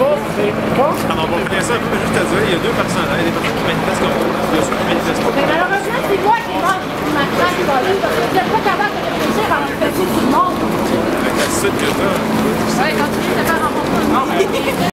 Alors, ah on va finir ça, juste te dire, il y a deux personnes, hein, il y a des personnes qui manifestent comme vous, il y a ceux qui manifestent pas. Mais malheureusement, c'est moi qui manque ma craque volée parce que vous n'êtes pas capable de réfléchir avant de faire tout le monde. Avec la suite que t'as. Ouais, continue de faire rencontrer.